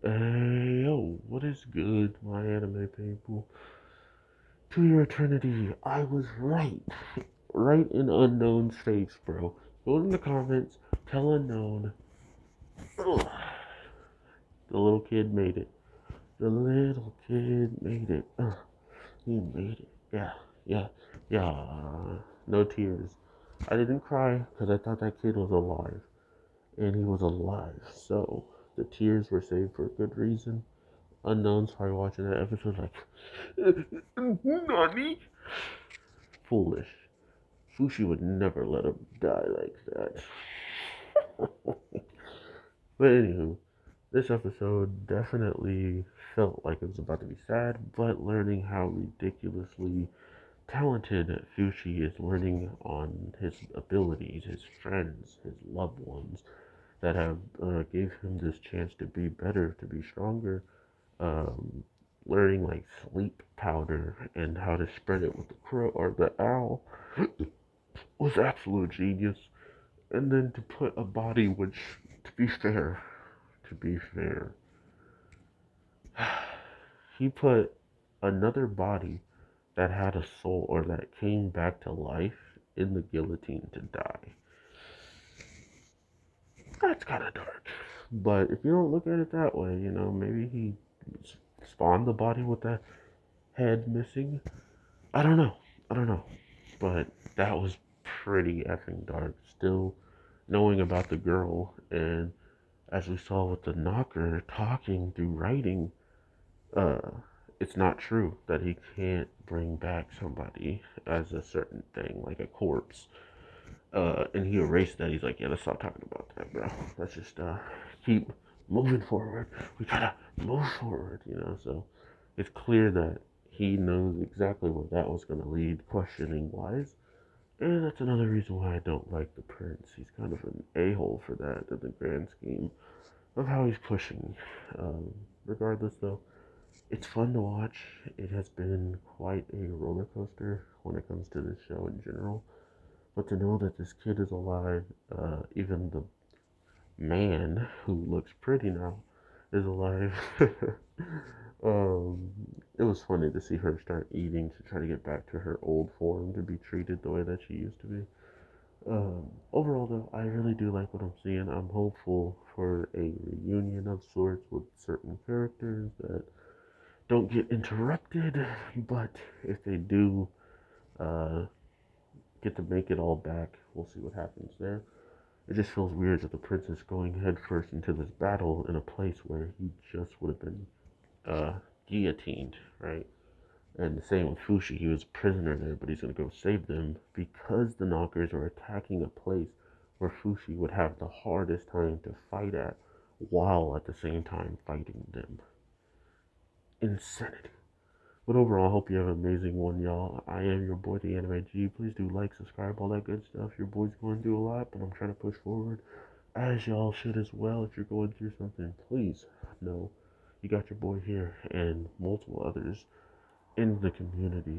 Hey, yo, what is good, my anime people? To your eternity, I was right. Right in unknown states, bro. Go in the comments, tell unknown. The little kid made it. The little kid made it. Ugh. He made it. Yeah, yeah, yeah. No tears. I didn't cry because I thought that kid was alive. And he was alive. So the tears were saved for a good reason. Unknown's probably watching that episode like, Nani? Foolish. Fushi would never let him die like that. but anywho, this episode definitely felt like it was about to be sad, but learning how ridiculously talented Fushi is learning on his abilities, his friends, his loved ones that have uh, gave him this chance to be better, to be stronger. Um, learning like sleep powder and how to spread it with the crow or the owl was absolute genius. And then to put a body which, to be fair, to be fair, he put another body that had a soul or that came back to life in the guillotine to die. That's kind of dark. But if you don't look at it that way, you know, maybe he spawned the body with the head missing. I don't know. I don't know. But that was pretty effing dark. Still knowing about the girl and as we saw with the knocker talking through writing, uh, it's not true that he can't bring back somebody as a certain thing, like a corpse. Uh, and he erased that. He's like, yeah, let's stop talking about that, bro. Let's just uh, keep moving forward. We gotta move forward, you know. So it's clear that he knows exactly where that was gonna lead, questioning wise. And that's another reason why I don't like the prince. He's kind of an a hole for that in the grand scheme of how he's pushing. Um, regardless, though, it's fun to watch. It has been quite a roller coaster when it comes to this show in general. But to know that this kid is alive, uh, even the man who looks pretty now is alive. um, it was funny to see her start eating to try to get back to her old form to be treated the way that she used to be. Um, overall, though, I really do like what I'm seeing. I'm hopeful for a reunion of sorts with certain characters that don't get interrupted, but if they do uh, get to make it all back, we'll see what happens there. It just feels weird that the prince is going headfirst into this battle in a place where he just would have been uh, guillotined, right? And the same with Fushi, he was a prisoner there, but he's gonna go save them because the knockers are attacking a place where Fushi would have the hardest time to fight at while at the same time fighting them. Insanity. But overall, I hope you have an amazing one, y'all. I am your boy, the Anime G. Please do like, subscribe, all that good stuff. Your boy's going through a lot, but I'm trying to push forward, as y'all should as well. If you're going through something, please know you got your boy here and multiple others in the community.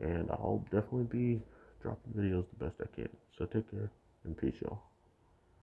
And I'll definitely be dropping videos the best I can. So take care and peace, y'all.